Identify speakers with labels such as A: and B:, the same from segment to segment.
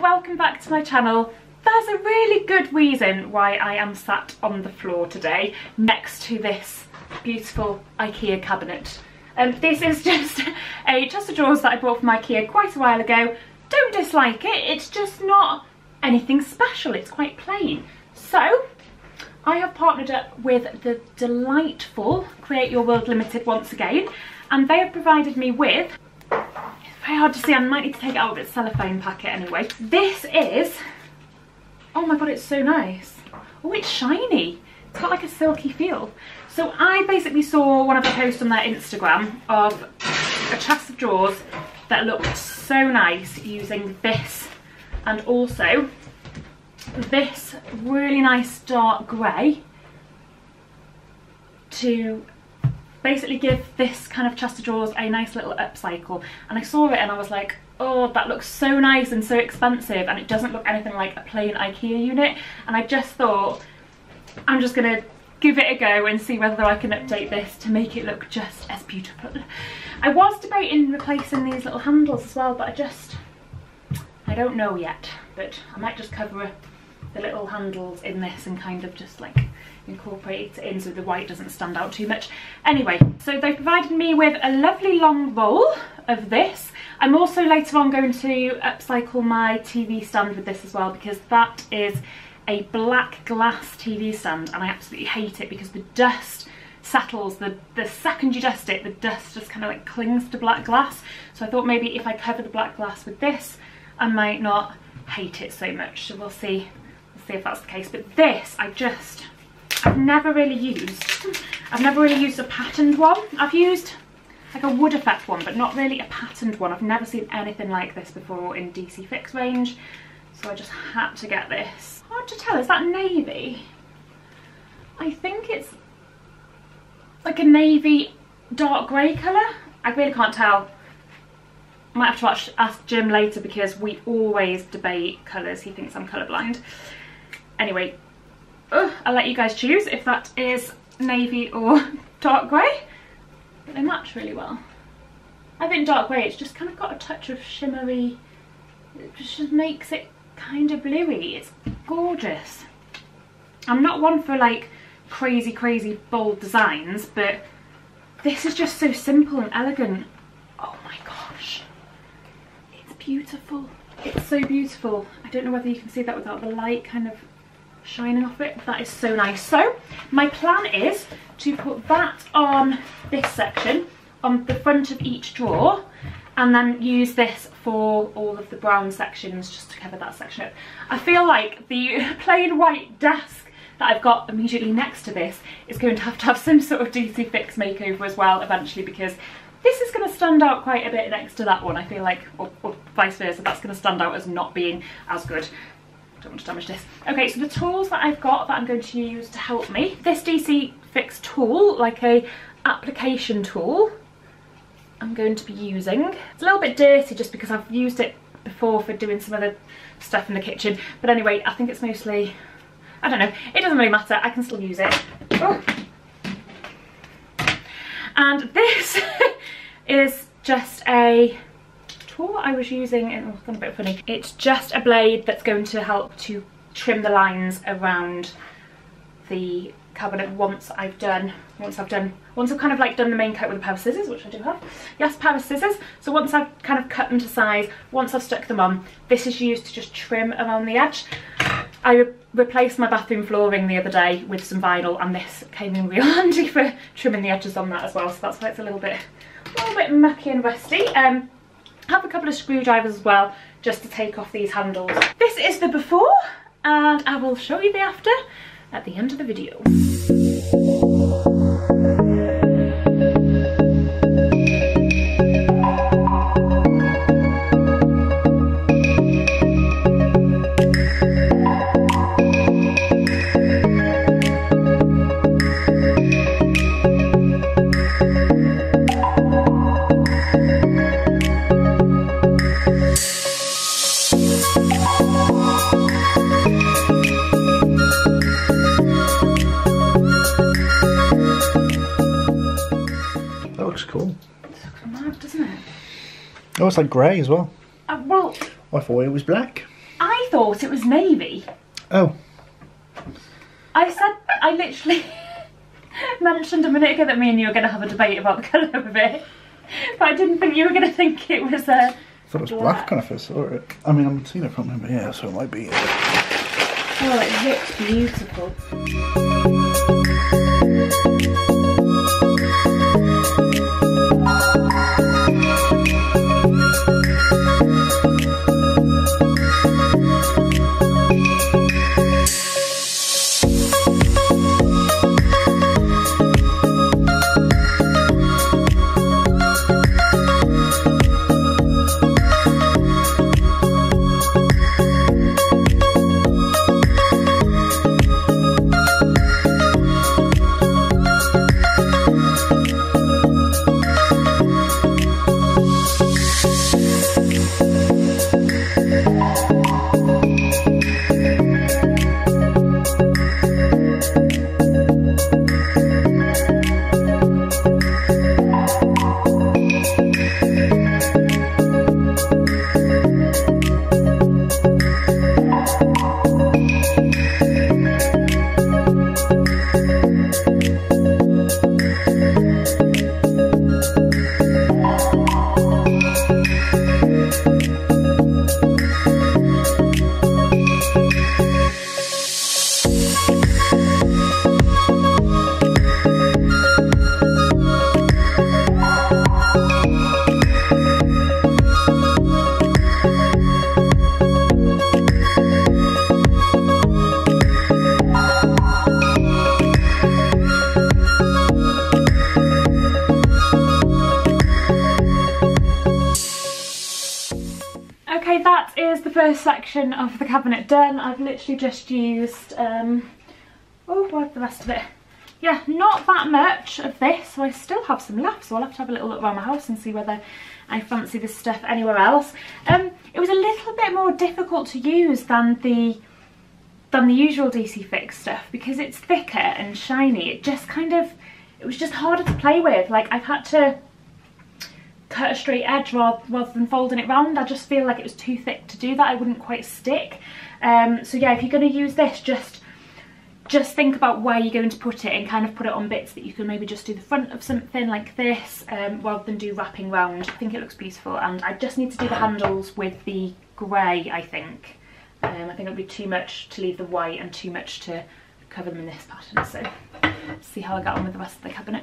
A: welcome back to my channel. There's a really good reason why I am sat on the floor today next to this beautiful IKEA cabinet. Um, this is just a chest of drawers that I bought from IKEA quite a while ago. Don't dislike it, it's just not anything special, it's quite plain. So, I have partnered up with the delightful Create Your World Limited once again, and they have provided me with very hard to see. I might need to take it out of its cellophane packet anyway. This is, oh my god, it's so nice. Oh, it's shiny. It's got like a silky feel. So I basically saw one of the posts on their Instagram of a chest of drawers that looked so nice using this and also this really nice dark grey to basically give this kind of chest of drawers a nice little upcycle. And I saw it and I was like oh that looks so nice and so expensive and it doesn't look anything like a plain Ikea unit. And I just thought I'm just gonna give it a go and see whether I can update this to make it look just as beautiful. I was debating replacing these little handles as well but I just I don't know yet. But I might just cover the little handles in this and kind of just like incorporate it in so the white doesn't stand out too much. Anyway, so they've provided me with a lovely long roll of this. I'm also later on going to upcycle my TV stand with this as well because that is a black glass TV stand and I absolutely hate it because the dust settles the the second you dust it the dust just kind of like clings to black glass so I thought maybe if I cover the black glass with this I might not hate it so much so we'll see we'll see if that's the case but this I just I've never really used. I've never really used a patterned one. I've used like a wood effect one, but not really a patterned one. I've never seen anything like this before in DC Fix range. So I just had to get this. Hard to tell, is that navy? I think it's like a navy dark grey colour. I really can't tell. Might have to watch, ask Jim later because we always debate colours. He thinks I'm colourblind. Anyway, I'll let you guys choose if that is navy or dark grey. But they match really well. I think dark grey, it's just kind of got a touch of shimmery, it just makes it kind of bluey. It's gorgeous. I'm not one for like crazy, crazy bold designs, but this is just so simple and elegant. Oh my gosh. It's beautiful. It's so beautiful. I don't know whether you can see that without the light kind of shining off it. That is so nice. So my plan is to put that on this section, on the front of each drawer, and then use this for all of the brown sections just to cover that section up. I feel like the plain white desk that I've got immediately next to this is going to have to have some sort of DC Fix makeover as well eventually because this is going to stand out quite a bit next to that one I feel like or, or vice versa that's going to stand out as not being as good don't want to damage this. Okay, so the tools that I've got that I'm going to use to help me. This DC Fix tool, like a application tool, I'm going to be using. It's a little bit dirty just because I've used it before for doing some other stuff in the kitchen. But anyway, I think it's mostly, I don't know, it doesn't really matter, I can still use it. Oh. And this is just a I was using, oh, a bit funny. It's just a blade that's going to help to trim the lines around the cabinet once I've done, once I've done, once I've kind of like done the main coat with a pair of scissors, which I do have. Yes, pair of scissors. So once I've kind of cut them to size, once I've stuck them on, this is used to just trim around the edge. I re replaced my bathroom flooring the other day with some vinyl and this came in real handy for trimming the edges on that as well. So that's why it's a little bit, a little bit mucky and rusty. Um, have a couple of screwdrivers as well just to take off these handles. This is the before and I will show you the after at the end of the video.
B: Oh, it's like grey as well.
A: Uh, well,
B: I thought it was black.
A: I thought it was navy.
B: Oh,
A: I said, I literally mentioned a minute ago that me and you were going to have a debate about the colour of it. But I didn't think you were going to think it was uh,
B: I thought it was black
A: Black.
B: when I first saw it. I mean, I'm seeing it from over here, so it might be.
A: Oh, it looks beautiful. That is the first section of the cabinet done. I've literally just used, um, oh, where's the rest of it? Yeah, not that much of this, so I still have some left, so I'll have to have a little look around my house and see whether I fancy this stuff anywhere else. Um, it was a little bit more difficult to use than the than the usual DC Fix stuff because it's thicker and shiny. It just kind of, it was just harder to play with. Like I've had to cut a straight edge rather, rather than folding it round. I just feel like it was too thick to do that. I wouldn't quite stick. Um, so yeah, if you're going to use this, just just think about where you're going to put it and kind of put it on bits that you can maybe just do the front of something like this um, rather than do wrapping round. I think it looks beautiful and I just need to do the handles with the grey, I think. Um, I think it would be too much to leave the white and too much to cover them in this pattern. So see how I get on with the rest of the cabinet.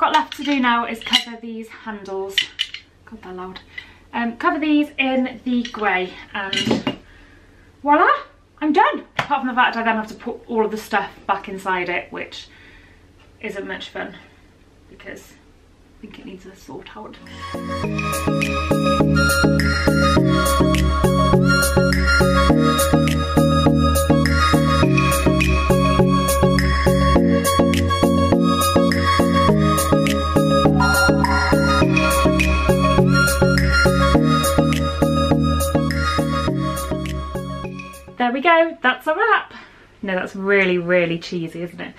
A: I've got left to do now is cover these handles. God, they're loud. Um, cover these in the grey and voila, I'm done. Apart from the fact I then have to put all of the stuff back inside it, which isn't much fun because I think it needs a sort out. We go, that's a wrap. No, that's really, really cheesy, isn't it?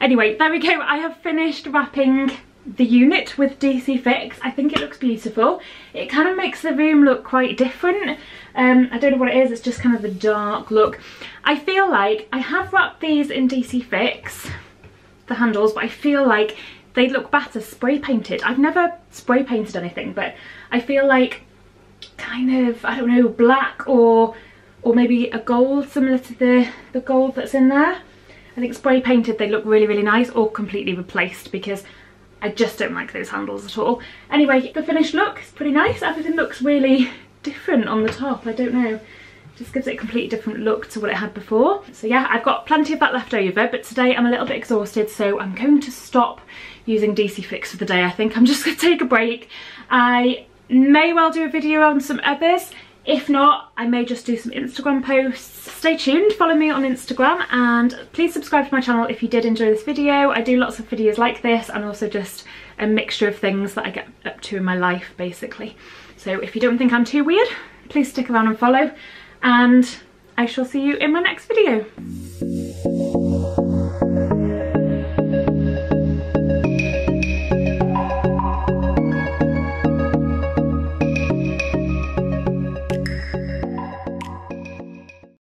A: Anyway, there we go. I have finished wrapping the unit with DC Fix. I think it looks beautiful. It kind of makes the room look quite different. Um, I don't know what it is, it's just kind of the dark look. I feel like I have wrapped these in DC Fix, the handles, but I feel like they look better spray painted. I've never spray painted anything, but I feel like kind of, I don't know, black or or maybe a gold similar to the, the gold that's in there. I think spray painted they look really, really nice or completely replaced because I just don't like those handles at all. Anyway, the finished look is pretty nice. Everything looks really different on the top. I don't know. Just gives it a completely different look to what it had before. So yeah, I've got plenty of that left over, but today I'm a little bit exhausted, so I'm going to stop using DC Fix for the day, I think. I'm just going to take a break. I may well do a video on some others. If not, I may just do some Instagram posts. Stay tuned, follow me on Instagram and please subscribe to my channel if you did enjoy this video. I do lots of videos like this and also just a mixture of things that I get up to in my life basically. So if you don't think I'm too weird, please stick around and follow and I shall see you in my next video.